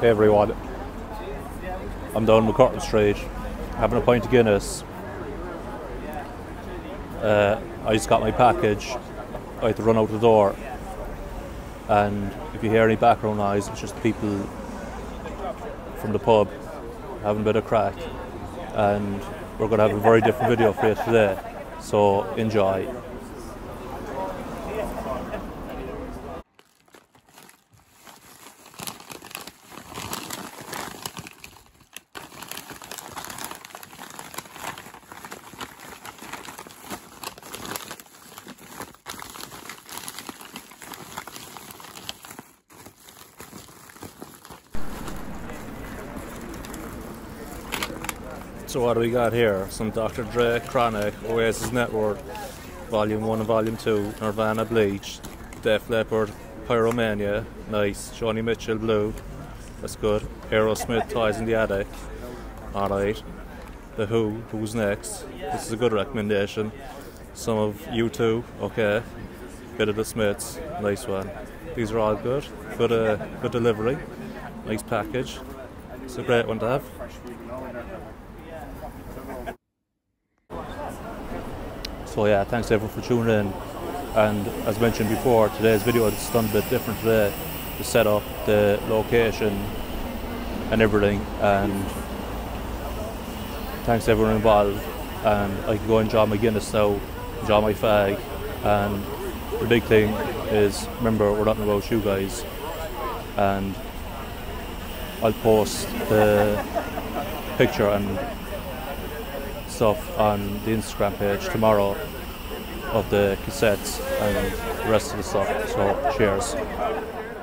Hey everyone, I'm down McCurtain Street having a pint of Guinness. Uh, I just got my package. I had to run out the door, and if you hear any background noise, it's just people from the pub having a bit of crack. And we're going to have a very different video for you today, so enjoy. So what do we got here? Some Dr. Dre, Chronic, Oasis Knebworth, Volume 1 and Volume 2, Nirvana Bleach, Def Leppard, Pyromania, nice, Joni Mitchell Blue, that's good, Aerosmith, Toys in the Attic, alright, The Who, Who's Next, this is a good recommendation, some of U2, okay, bit of The Smiths, nice one, these are all good, good, uh, good delivery, nice package, it's a great one to have. So yeah, thanks everyone for tuning in. And as mentioned before, today's video is done a bit different today. The setup, the location, and everything. And thanks everyone involved. And I can go and join my Guinness now, join my fag. And the big thing is, remember, we're not about you guys. And I'll post the picture and stuff on the Instagram page tomorrow of the cassettes and the rest of the stuff. So cheers.